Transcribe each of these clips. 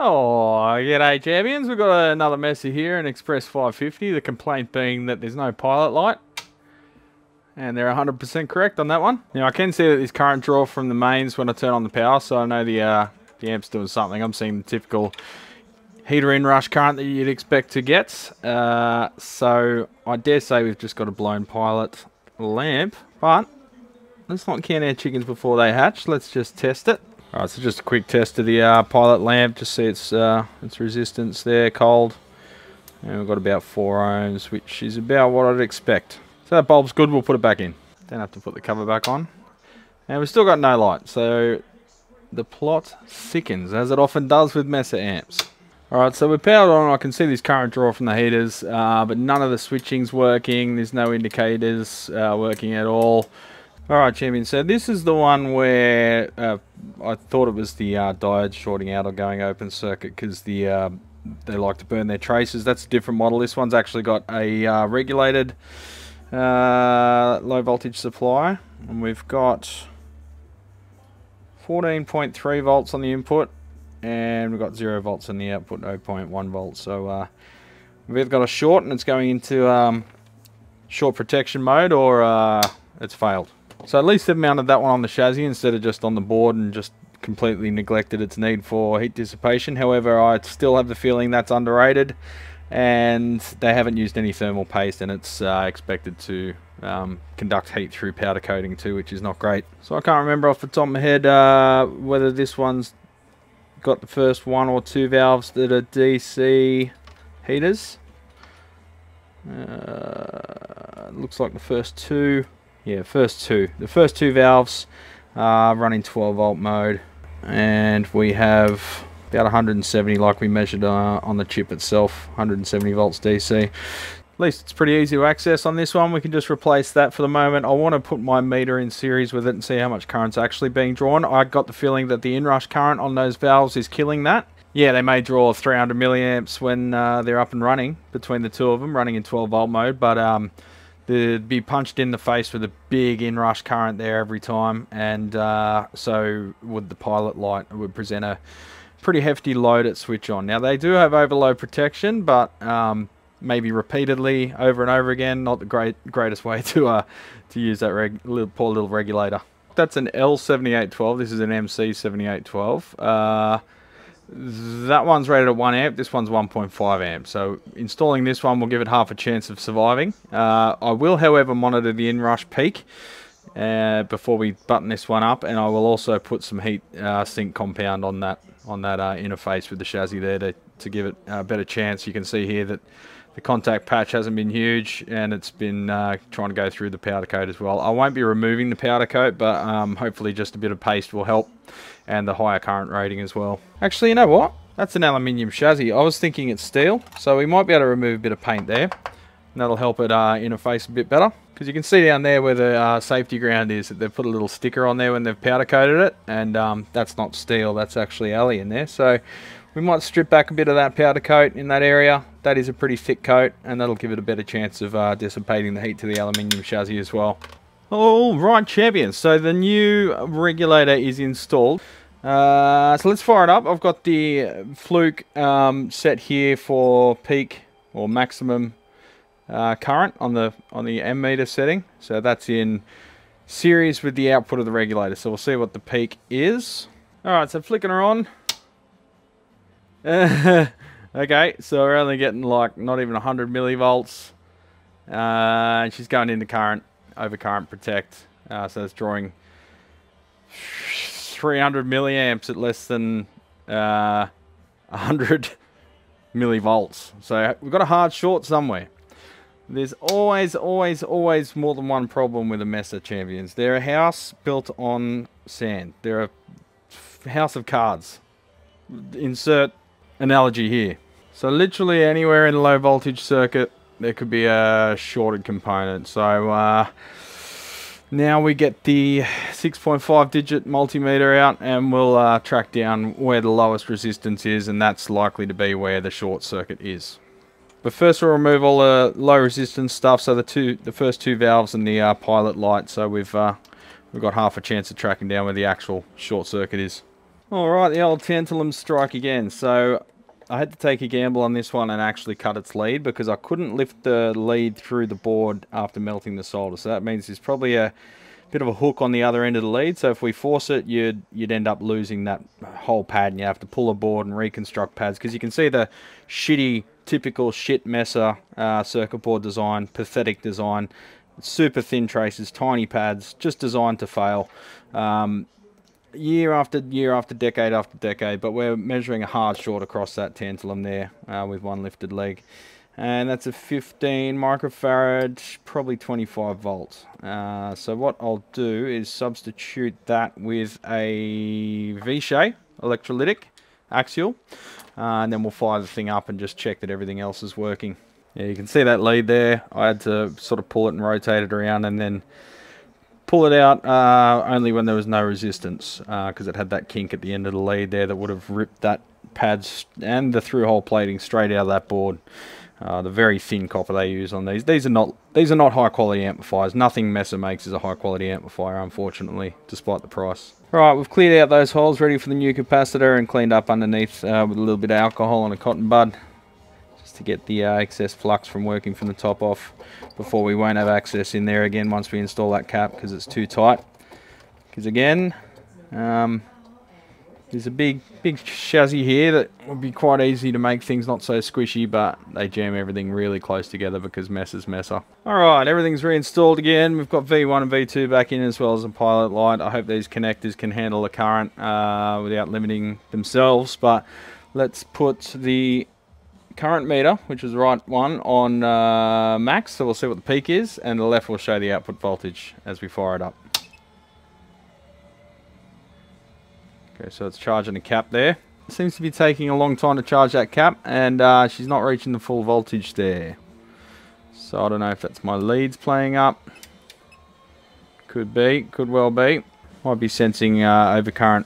Oh, g'day champions. We've got another Mesa here, in Express 550. The complaint being that there's no pilot light. And they're 100% correct on that one. Now I can see that there's current draw from the mains when I turn on the power, so I know the, uh, the amp's doing something. I'm seeing the typical heater inrush current that you'd expect to get. Uh, so I dare say we've just got a blown pilot lamp, but let's not count our chickens before they hatch. Let's just test it. Alright, so just a quick test of the uh, pilot lamp, to see its uh, its resistance there, cold. And we've got about 4 ohms, which is about what I'd expect. So that bulb's good, we'll put it back in. Don't have to put the cover back on. And we've still got no light, so the plot thickens, as it often does with Mesa amps. Alright, so we're powered on, I can see this current draw from the heaters, uh, but none of the switching's working, there's no indicators uh, working at all. Alright, champion, so this is the one where uh, I thought it was the uh, diode shorting out or going open circuit because the uh, they like to burn their traces. That's a different model. This one's actually got a uh, regulated uh, low voltage supply. And we've got 14.3 volts on the input and we've got 0 volts on the output, 0.1 volts. So uh, we've got a short and it's going into um, short protection mode or uh, it's failed. So at least they've mounted that one on the chassis instead of just on the board and just completely neglected its need for heat dissipation. However, I still have the feeling that's underrated and they haven't used any thermal paste and it's uh, expected to um, conduct heat through powder coating too, which is not great. So I can't remember off the top of my head uh, whether this one's got the first one or two valves that are DC heaters. Uh, looks like the first two yeah, first two. The first two valves are running 12 volt mode. And we have about 170 like we measured uh, on the chip itself. 170 volts DC. At least it's pretty easy to access on this one. We can just replace that for the moment. I want to put my meter in series with it and see how much current's actually being drawn. I got the feeling that the inrush current on those valves is killing that. Yeah, they may draw 300 milliamps when uh, they're up and running between the two of them, running in 12 volt mode, but um, they'd be punched in the face with a big inrush current there every time, and uh, so would the pilot light. It would present a pretty hefty load at switch on. Now they do have overload protection, but um, maybe repeatedly over and over again, not the great greatest way to uh, to use that little, poor little regulator. That's an L7812. This is an MC7812. Uh, that one's rated at 1 amp, this one's 1.5 amp. So installing this one will give it half a chance of surviving. Uh, I will, however, monitor the inrush peak uh, before we button this one up, and I will also put some heat uh, sink compound on that on that uh, interface with the chassis there to, to give it a better chance. You can see here that the contact patch hasn't been huge, and it's been uh, trying to go through the powder coat as well. I won't be removing the powder coat, but um, hopefully just a bit of paste will help and the higher current rating as well. Actually, you know what? That's an aluminium chassis. I was thinking it's steel, so we might be able to remove a bit of paint there. And that'll help it uh, interface a bit better. Because you can see down there where the uh, safety ground is that they've put a little sticker on there when they've powder coated it. And um, that's not steel, that's actually alley in there. So we might strip back a bit of that powder coat in that area. That is a pretty thick coat and that'll give it a better chance of uh, dissipating the heat to the aluminium chassis as well. All right, champions. So the new regulator is installed. Uh, so let's fire it up. I've got the Fluke um, set here for peak or maximum uh, current on the on the ammeter setting. So that's in series with the output of the regulator. So we'll see what the peak is. All right, so flicking her on. okay, so we're only getting like not even 100 millivolts. Uh, she's going into current over current protect. Uh, so it's drawing 300 milliamps at less than uh, 100 millivolts. So we've got a hard short somewhere. There's always, always, always more than one problem with the Mesa champions. They're a house built on sand. They're a house of cards. Insert analogy here. So literally anywhere in a low voltage circuit, there could be a shorted component. So uh, now we get the 6.5 digit multimeter out and we'll uh, track down where the lowest resistance is and that's likely to be where the short circuit is. But first we'll remove all the low resistance stuff, so the two, the first two valves and the uh, pilot light, so we've uh, we've got half a chance of tracking down where the actual short circuit is. Alright, the old tantalum strike again. So I had to take a gamble on this one and actually cut its lead because I couldn't lift the lead through the board after melting the solder. So that means there's probably a bit of a hook on the other end of the lead. So if we force it, you'd, you'd end up losing that whole pad and you have to pull a board and reconstruct pads because you can see the shitty, typical shit messer uh, circuit board design, pathetic design, super thin traces, tiny pads, just designed to fail. Um, year after year after decade after decade, but we're measuring a hard short across that tantalum there uh, with one lifted leg. And that's a 15 microfarad, probably 25 volts. Uh, so what I'll do is substitute that with a Vishay electrolytic axial. Uh, and then we'll fire the thing up and just check that everything else is working. Yeah, you can see that lead there. I had to sort of pull it and rotate it around and then pull it out uh, only when there was no resistance because uh, it had that kink at the end of the lead there that would have ripped that pads and the through-hole plating straight out of that board. Uh, the very thin copper they use on these. These are not these are not high quality amplifiers. Nothing Mesa makes is a high quality amplifier, unfortunately, despite the price. Right, we've cleared out those holes ready for the new capacitor and cleaned up underneath uh, with a little bit of alcohol and a cotton bud to get the uh, excess flux from working from the top off before we won't have access in there again once we install that cap because it's too tight. Because again, um, there's a big big chassis here that would be quite easy to make things not so squishy, but they jam everything really close together because mess is messer. Alright, everything's reinstalled again. We've got V1 and V2 back in as well as a pilot light. I hope these connectors can handle the current uh, without limiting themselves, but let's put the current meter, which is the right one, on uh, max, so we'll see what the peak is, and the left will show the output voltage as we fire it up. Okay, so it's charging the cap there. It seems to be taking a long time to charge that cap, and uh, she's not reaching the full voltage there. So I don't know if that's my leads playing up. Could be, could well be. Might be sensing uh, overcurrent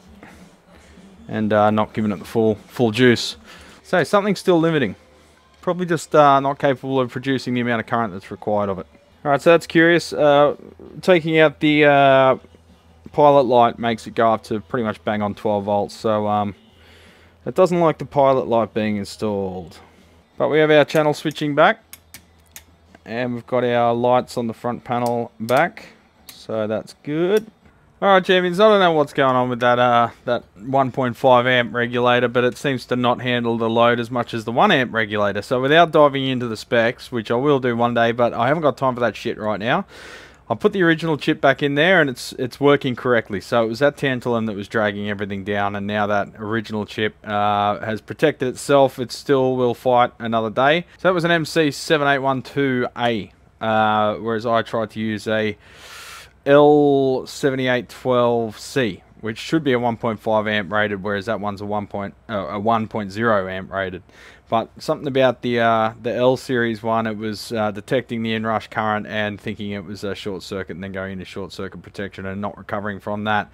and uh, not giving it the full full juice. So something's still limiting. Probably just uh, not capable of producing the amount of current that's required of it. Alright, so that's curious. Uh, taking out the uh, pilot light makes it go up to pretty much bang on 12 volts. So um, it doesn't like the pilot light being installed. But we have our channel switching back. And we've got our lights on the front panel back. So that's good. Alright champions, I don't know what's going on with that uh, that 1.5 amp regulator, but it seems to not handle the load as much as the 1 amp regulator. So without diving into the specs, which I will do one day, but I haven't got time for that shit right now, I put the original chip back in there and it's it's working correctly. So it was that tantalum that was dragging everything down and now that original chip uh, has protected itself. It still will fight another day. So that was an MC7812A, uh, whereas I tried to use a L7812C, which should be a 1.5 amp rated, whereas that one's a 1. Point, uh, a 1.0 amp rated. But something about the uh, the L series one, it was uh, detecting the inrush current and thinking it was a short circuit, and then going into short circuit protection and not recovering from that.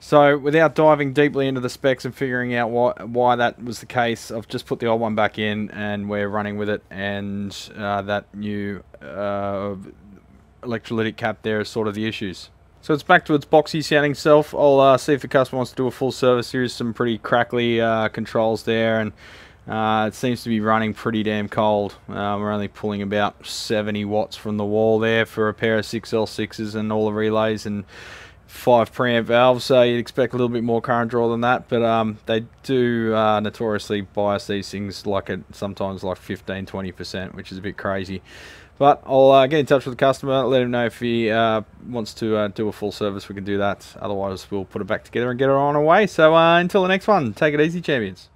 So without diving deeply into the specs and figuring out why, why that was the case, I've just put the old one back in and we're running with it and uh, that new uh, electrolytic cap there is sort of the issues. So it's back to its boxy sounding self. I'll uh, see if the customer wants to do a full service. Here's some pretty crackly uh, controls there and uh, it seems to be running pretty damn cold. Uh, we're only pulling about 70 watts from the wall there for a pair of 6L6s and all the relays and 5 preamp valves, so you'd expect a little bit more current draw than that, but um, they do uh, notoriously bias these things like it sometimes like 15-20%, which is a bit crazy. But I'll uh, get in touch with the customer, let him know if he uh, wants to uh, do a full service, we can do that. Otherwise, we'll put it back together and get it on our way. So uh, until the next one, take it easy, champions.